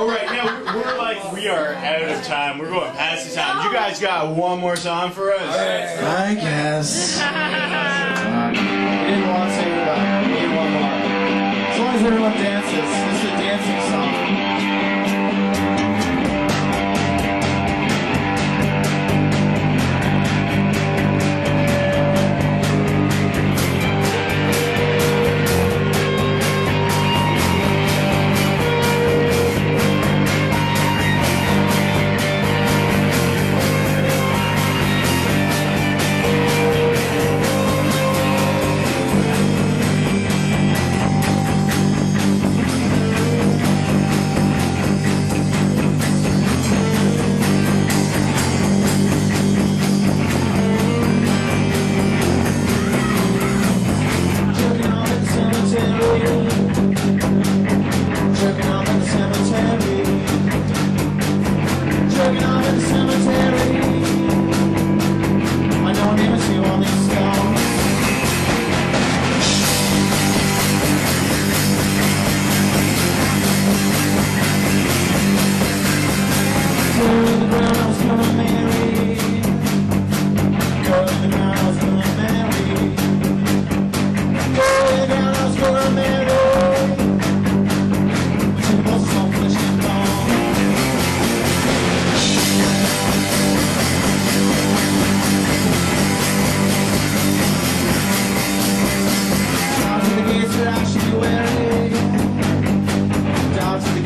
All right, now we're like we are out of time. We're going past the time. You guys got one more song for us? I guess. Come on. We didn't want to say goodbye.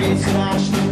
ведь страшно